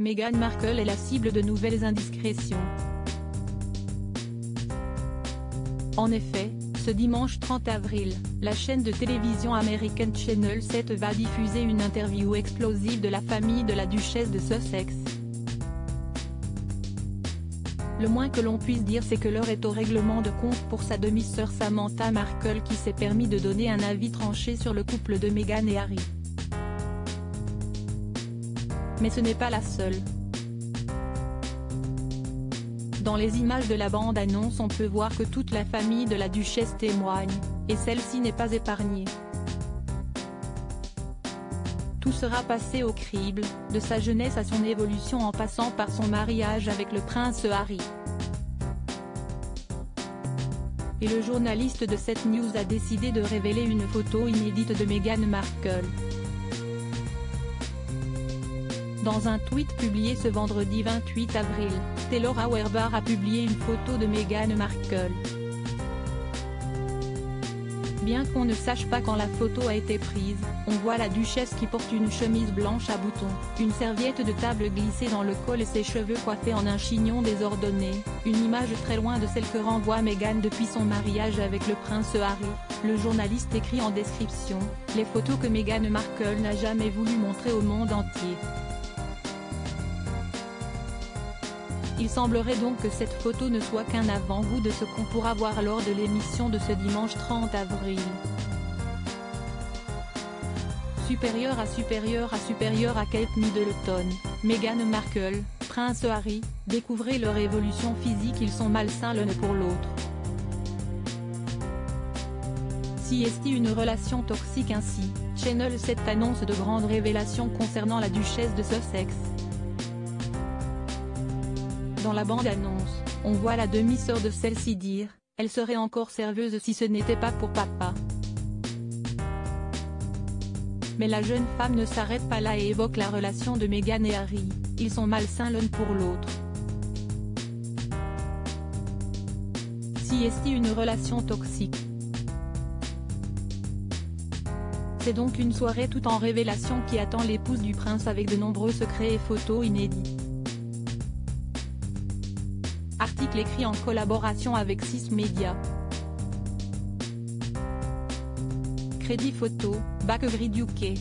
Meghan Markle est la cible de nouvelles indiscrétions. En effet, ce dimanche 30 avril, la chaîne de télévision American Channel 7 va diffuser une interview explosive de la famille de la duchesse de Sussex. Le moins que l'on puisse dire c'est que l'heure est au règlement de compte pour sa demi-sœur Samantha Markle qui s'est permis de donner un avis tranché sur le couple de Meghan et Harry. Mais ce n'est pas la seule. Dans les images de la bande-annonce on peut voir que toute la famille de la duchesse témoigne, et celle-ci n'est pas épargnée. Tout sera passé au crible, de sa jeunesse à son évolution en passant par son mariage avec le prince Harry. Et le journaliste de cette news a décidé de révéler une photo inédite de Meghan Markle. Dans un tweet publié ce vendredi 28 avril, Taylor Auerbach a publié une photo de Meghan Markle. Bien qu'on ne sache pas quand la photo a été prise, on voit la duchesse qui porte une chemise blanche à boutons, une serviette de table glissée dans le col et ses cheveux coiffés en un chignon désordonné, une image très loin de celle que renvoie Meghan depuis son mariage avec le prince Harry. Le journaliste écrit en description, les photos que Meghan Markle n'a jamais voulu montrer au monde entier. Il semblerait donc que cette photo ne soit qu'un avant-goût de ce qu'on pourra voir lors de l'émission de ce dimanche 30 avril. Supérieur à supérieur à supérieur à Kate Middleton, Meghan Markle, Prince Harry, découvrez leur évolution physique ils sont malsains l'un pour l'autre. Si est une relation toxique ainsi, Channel 7 annonce de grandes révélations concernant la duchesse de Sussex. Dans la bande-annonce, on voit la demi-sœur de celle-ci dire « Elle serait encore serveuse si ce n'était pas pour papa ». Mais la jeune femme ne s'arrête pas là et évoque la relation de Meghan et Harry, ils sont malsains l'un pour l'autre. Si est une relation toxique C'est donc une soirée tout en révélation qui attend l'épouse du prince avec de nombreux secrets et photos inédits. Article écrit en collaboration avec 6 Media. Crédit photo, Bac Grid UK.